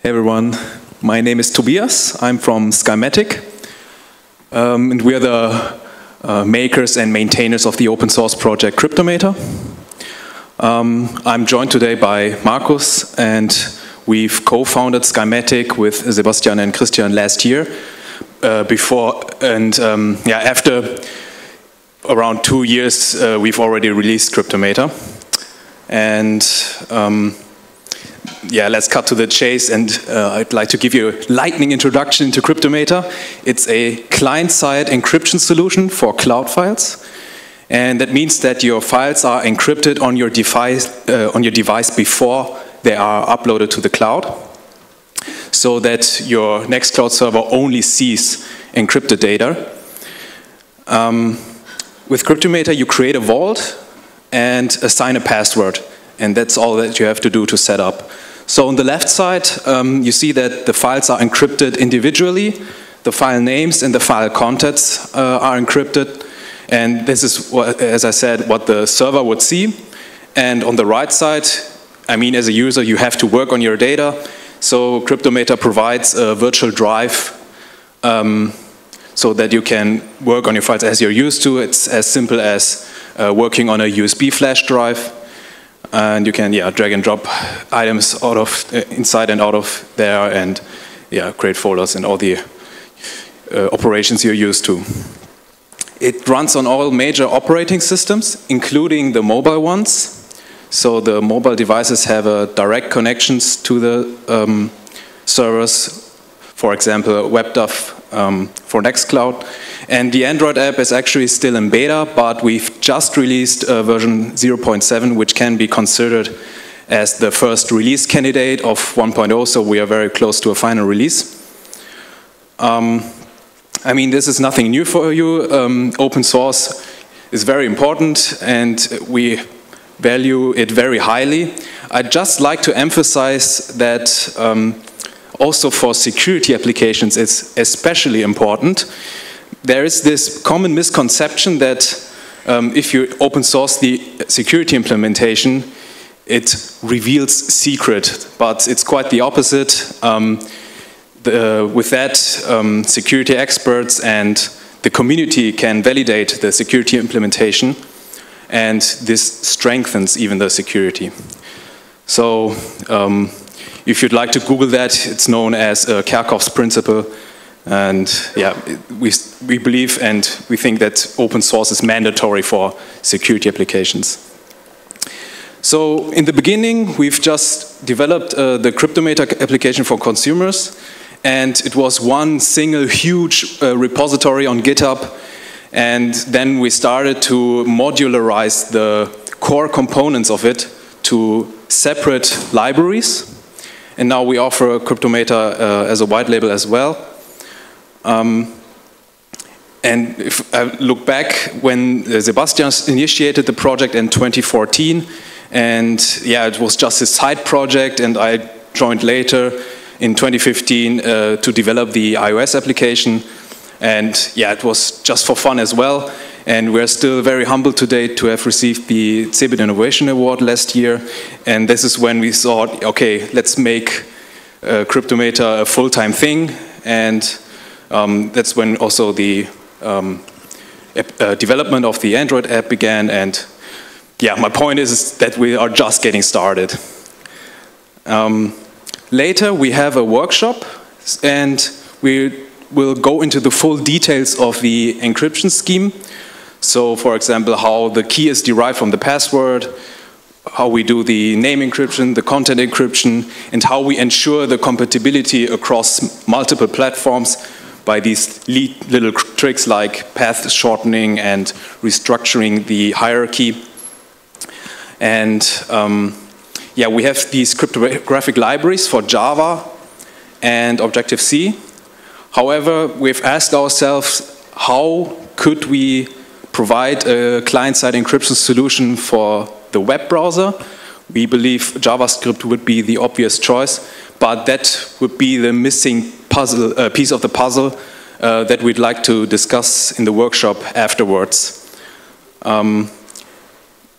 Hey everyone, my name is Tobias. I'm from Skymatic, um, and we're the uh, makers and maintainers of the open source project Cryptomator. Um, I'm joined today by Markus, and we've co-founded Skymatic with Sebastian and Christian last year. Uh, before and um, yeah, after around two years, uh, we've already released Cryptomator, and um, yeah, let's cut to the chase and uh, I'd like to give you a lightning introduction to Cryptomator. It's a client-side encryption solution for cloud files. And that means that your files are encrypted on your device, uh, on your device before they are uploaded to the cloud so that your Nextcloud server only sees encrypted data. Um, with Cryptomator, you create a vault and assign a password. And that's all that you have to do to set up. So on the left side, um, you see that the files are encrypted individually. The file names and the file contents uh, are encrypted. And this is, what, as I said, what the server would see. And on the right side, I mean, as a user, you have to work on your data. So Cryptomator provides a virtual drive um, so that you can work on your files as you're used to. It's as simple as uh, working on a USB flash drive and you can yeah drag and drop items out of uh, inside and out of there and yeah create folders and all the uh, operations you're used to. It runs on all major operating systems, including the mobile ones. So the mobile devices have uh, direct connections to the um, servers. For example, WebDAV um, for Nextcloud. And the Android app is actually still in beta, but we've just released uh, version 0.7, which can be considered as the first release candidate of 1.0, so we are very close to a final release. Um, I mean, this is nothing new for you. Um, open source is very important, and we value it very highly. I'd just like to emphasize that um, also for security applications, it's especially important there is this common misconception that um, if you open source the security implementation, it reveals secret, but it's quite the opposite. Um, the, with that, um, security experts and the community can validate the security implementation, and this strengthens even the security. So, um, if you'd like to Google that, it's known as uh, Kerckhoffs's principle, and yeah, we, we believe and we think that open source is mandatory for security applications. So in the beginning, we've just developed uh, the Cryptomator application for consumers. And it was one single huge uh, repository on GitHub. And then we started to modularize the core components of it to separate libraries. And now we offer Cryptomator uh, as a white label as well. Um, and if I look back when uh, Sebastian initiated the project in 2014, and yeah, it was just a side project, and I joined later in 2015 uh, to develop the iOS application. And yeah, it was just for fun as well. And we're still very humble today to have received the CeBIT Innovation Award last year. And this is when we thought, okay, let's make uh, a full-time thing. And um, that's when also the um, uh, development of the Android app began. And yeah, my point is that we are just getting started. Um, later, we have a workshop, and we will go into the full details of the encryption scheme. So, for example, how the key is derived from the password, how we do the name encryption, the content encryption, and how we ensure the compatibility across multiple platforms by these little tricks like path shortening and restructuring the hierarchy. And um, yeah, we have these cryptographic libraries for Java and Objective-C. However, we've asked ourselves, how could we provide a client-side encryption solution for the web browser? We believe JavaScript would be the obvious choice, but that would be the missing puzzle, uh, piece of the puzzle uh, that we'd like to discuss in the workshop afterwards. Um,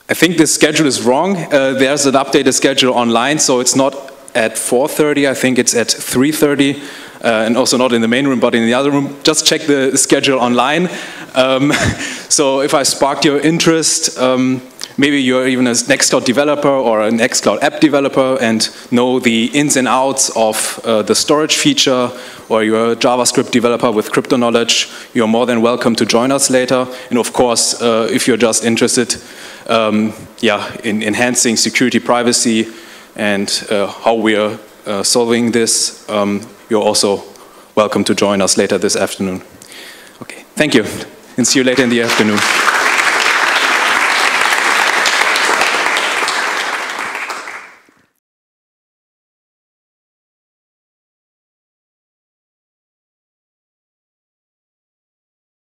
I think the schedule is wrong. Uh, there's an updated schedule online, so it's not at 4.30, I think it's at 3.30, uh, and also not in the main room, but in the other room. Just check the schedule online. Um, so if I sparked your interest, um, maybe you're even a Nextcloud developer or a Nextcloud app developer and know the ins and outs of uh, the storage feature, or you're a JavaScript developer with crypto knowledge, you're more than welcome to join us later. And of course, uh, if you're just interested um, yeah, in enhancing security privacy and uh, how we're uh, solving this, um, you're also welcome to join us later this afternoon. Okay, thank you, and see you later in the afternoon.